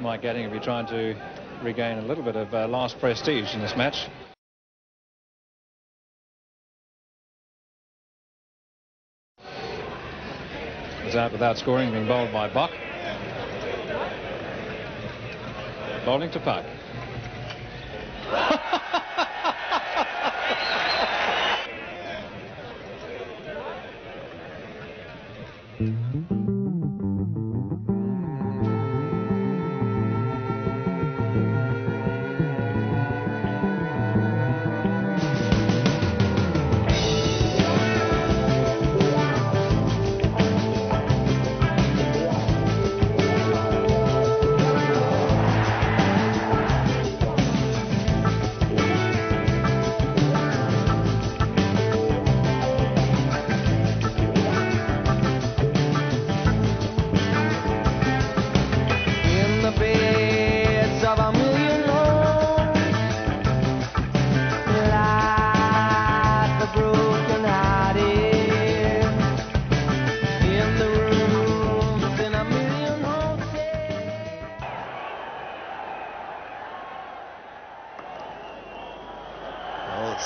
Mike Gatting will be trying to regain a little bit of uh, last prestige in this match. Was out without scoring, being bowled by Buck. Bowling to Puck.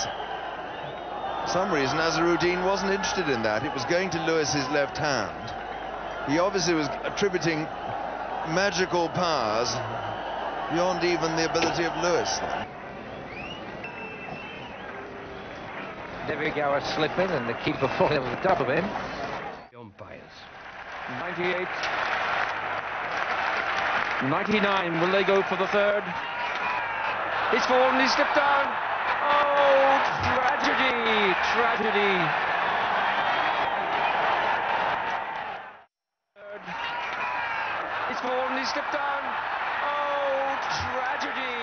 Well, for some reason, Azharuddin wasn't interested in that. It was going to Lewis's left hand. He obviously was attributing magical powers beyond even the ability of Lewis. Then. Devi Gower slip in and the keeper falling on the top of him. The umpires. 98. 99. Will they go for the third? He's fallen. He's slipped down. Oh, tragedy! Tragedy. Third. He's fallen. He's slipped down. Oh, tragedy!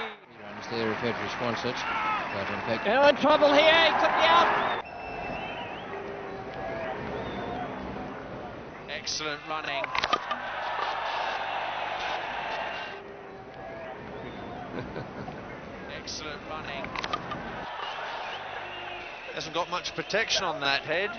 Runs there if Edwards wants it. But in fact, Oh, in trouble here. He could be out. Excellent running. Excellent running. Hasn't got much protection on that head.